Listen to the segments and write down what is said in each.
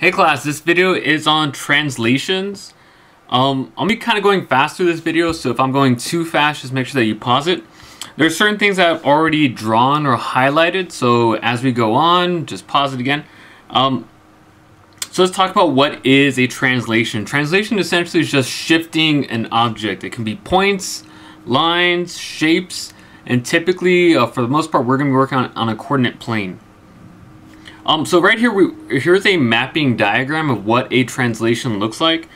Hey class, this video is on translations. Um, I'll be kind of going fast through this video, so if I'm going too fast, just make sure that you pause it. There's certain things that I've already drawn or highlighted, so as we go on, just pause it again. Um, so let's talk about what is a translation. Translation essentially is just shifting an object. It can be points, lines, shapes, and typically, uh, for the most part, we're going to be working on, on a coordinate plane. Um, so right here, we, here's a mapping diagram of what a translation looks like.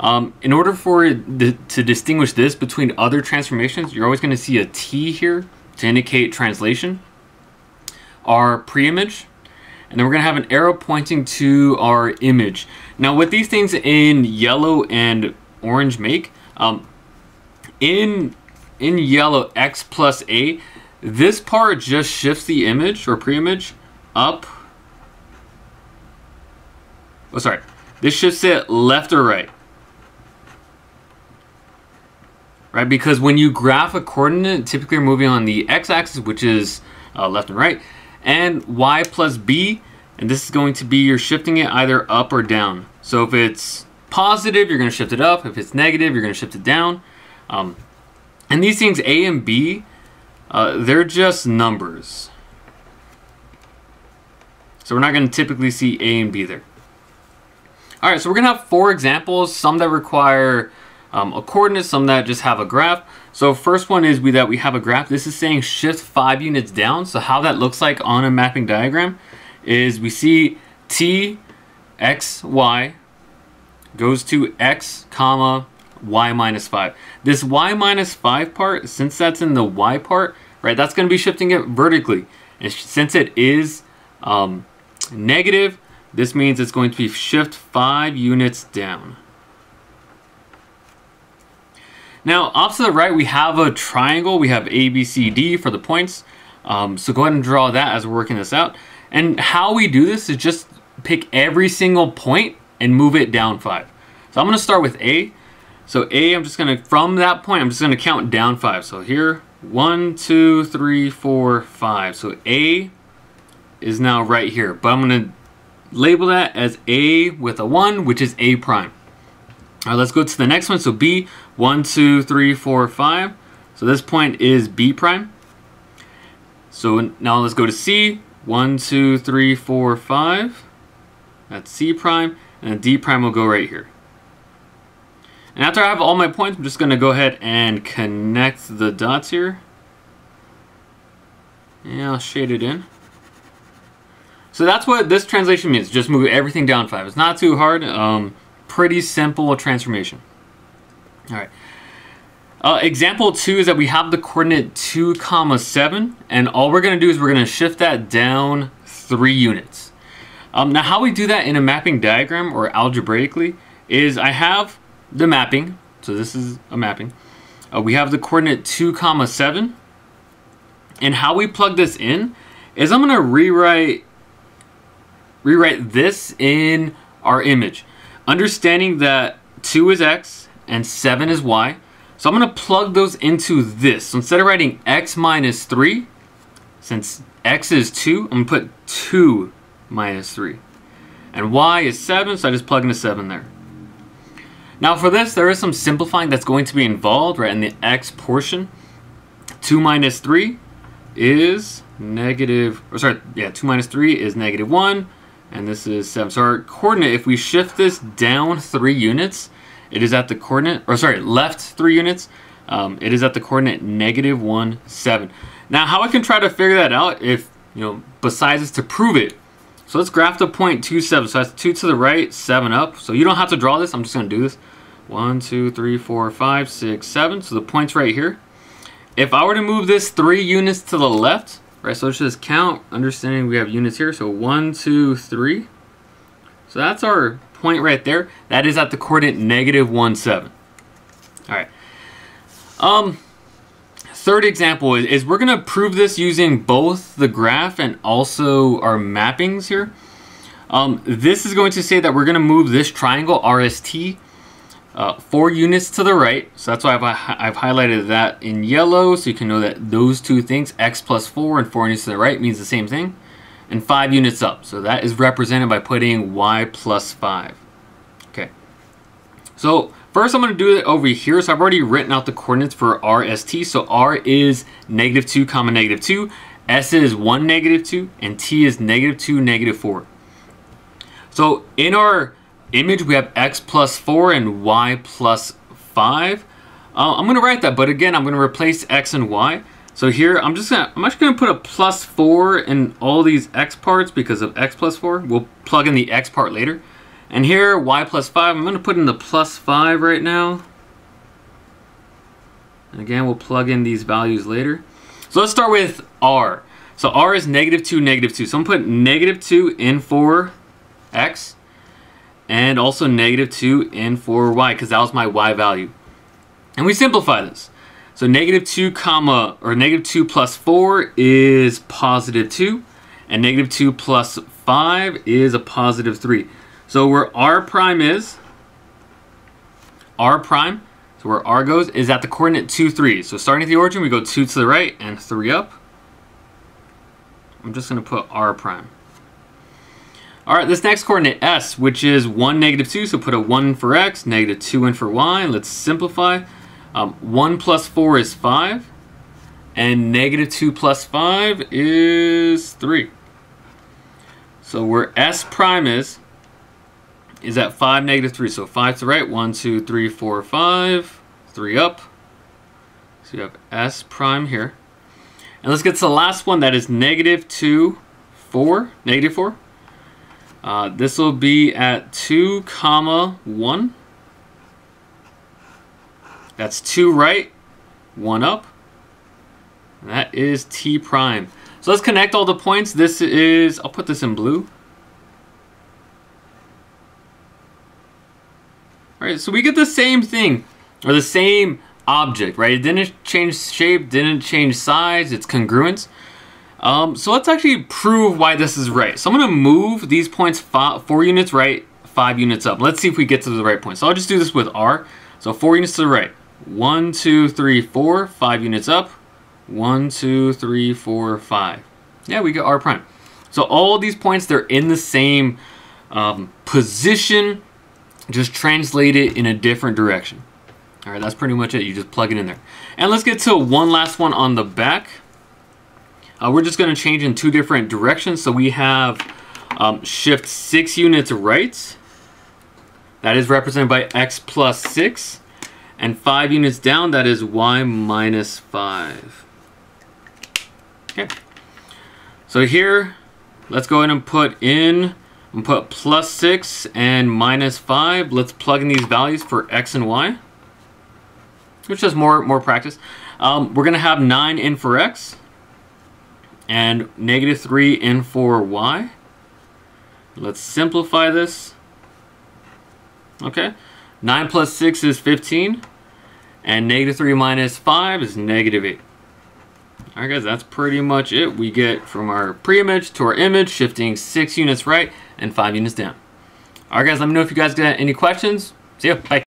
Um, in order for the, to distinguish this between other transformations, you're always going to see a T here to indicate translation. Our preimage, and then we're going to have an arrow pointing to our image. Now what these things in yellow and orange make, um, in, in yellow X plus A, this part just shifts the image or preimage up Oh, sorry. This shifts it left or right. Right, because when you graph a coordinate, typically you're moving on the x-axis, which is uh, left and right, and y plus b, and this is going to be, you're shifting it either up or down. So if it's positive, you're going to shift it up. If it's negative, you're going to shift it down. Um, and these things, a and b, uh, they're just numbers. So we're not going to typically see a and b there. All right, so we're gonna have four examples, some that require um, a coordinate, some that just have a graph. So first one is we that we have a graph. This is saying shift five units down. So how that looks like on a mapping diagram is we see t, x, y goes to x, comma, y minus 5. This y minus 5 part, since that's in the y part, right, that's to be shifting it vertically. And since it is um, negative, this means it's going to be shift 5 units down. Now, off to the right, we have a triangle. We have A, B, C, D for the points. Um, so go ahead and draw that as we're working this out. And how we do this is just pick every single point and move it down 5. So I'm going to start with A. So A, I'm just going to, from that point, I'm just going to count down 5. So here, one, two, three, four, five. So A is now right here. But I'm going to label that as A with a 1, which is A prime. All right, let's go to the next one. So B, 1, 2, 3, 4, 5. So this point is B prime. So now let's go to C, 1, 2, 3, 4, 5. That's C prime. And D prime will go right here. And after I have all my points, I'm just going to go ahead and connect the dots here. And I'll shade it in. So that's what this translation means. Just move everything down five. It's not too hard. Um, pretty simple transformation. All right. Uh, example two is that we have the coordinate 2 comma 7 and all we're going to do is we're going to shift that down three units. Um, now how we do that in a mapping diagram or algebraically is I have the mapping, so this is a mapping. Uh, we have the coordinate 2 comma 7 and how we plug this in is I'm going to rewrite rewrite this in our image. Understanding that 2 is x and 7 is y. So I'm going to plug those into this. So instead of writing x minus 3, since x is 2, I'm going to put 2 minus 3. And y is 7, so I just plug in a 7 there. Now for this, there is some simplifying that's going to be involved, right, in the x portion. 2 minus 3 is negative, or sorry, yeah, 2 minus 3 is negative 1 and this is 7. So our coordinate, if we shift this down 3 units, it is at the coordinate, or sorry, left 3 units, um, it is at the coordinate negative 1, 7. Now how I can try to figure that out if, you know, besides is to prove it. So let's graph the point 2, 7. So that's 2 to the right, 7 up. So you don't have to draw this, I'm just going to do this. 1, 2, 3, 4, 5, 6, 7. So the point's right here. If I were to move this 3 units to the left, So let's just count, understanding we have units here. So one, two, three. So that's our point right there. That is at the coordinate negative one, seven. All right. Um, third example is, is we're going to prove this using both the graph and also our mappings here. Um, this is going to say that we're going to move this triangle RST uh, four units to the right. So that's why I've, I've highlighted that in yellow. So you can know that those two things, x plus four and four units to the right means the same thing. and 5 units up. So that is represented by putting y plus 5. Okay. So first I'm going to do it over here. So I've already written out the coordinates for r, s, t. So r is negative 2 comma negative 2. s is 1 negative 2. And t is negative 2 negative 4. So in our image we have x plus 4 and y plus 5. Uh, I'm going to write that. But again I'm going to replace x and y. So here, I'm just gonna, I'm actually gonna put a plus four in all these x parts because of x plus four. We'll plug in the x part later. And here, y plus five, I'm gonna put in the plus five right now. And again, we'll plug in these values later. So let's start with r. So r is negative two, negative two. So I'm gonna put negative two in for x and also negative two in for y because that was my y value. And we simplify this. So negative 2 comma, or negative 2 plus 4 is positive 2. And negative 2 plus 5 is a positive 3. So where r prime is, r prime, so where r goes, is at the coordinate 2, 3. So starting at the origin, we go 2 to the right and 3 up. I'm just going to put r prime. All right, this next coordinate, s, which is 1, negative 2, so put a 1 for x, negative 2 in for y. Let's simplify. Um, 1 plus 4 is 5. And negative 2 plus 5 is 3. So where S prime is, is at 5, negative 3. So 5 to the right. 1, 2, 3, 4, 5. 3 up. So you have S prime here. And let's get to the last one. That is negative 2, 4. Negative 4. Uh, this will be at 2, comma 1. That's two right, one up. That is T prime. So let's connect all the points. This is, I'll put this in blue. All right, so we get the same thing, or the same object, right? It didn't change shape, didn't change size, it's congruent. Um, so let's actually prove why this is right. So I'm gonna move these points four units right, five units up. Let's see if we get to the right point. So I'll just do this with R. So four units to the right. One, two, three, four, five units up. One, two, three, four, five. Yeah, we get R prime. So all these points, they're in the same um, position, just translate it in a different direction. All right, that's pretty much it. You just plug it in there. And let's get to one last one on the back. Uh, we're just going to change in two different directions. So we have um, shift six units right. That is represented by x plus six. And 5 units down, that is y minus 5. Okay. So here, let's go ahead and put in, and put plus 6 and minus 5. Let's plug in these values for x and y, which is more, more practice. Um, we're going to have 9 in for x and negative 3 in for y. Let's simplify this. Okay. 9 plus 6 is 15. And negative 3 minus 5 is negative 8. Alright guys, that's pretty much it. We get from our pre-image to our image, shifting 6 units right and 5 units down. Alright guys, let me know if you guys got any questions. See ya. Bye.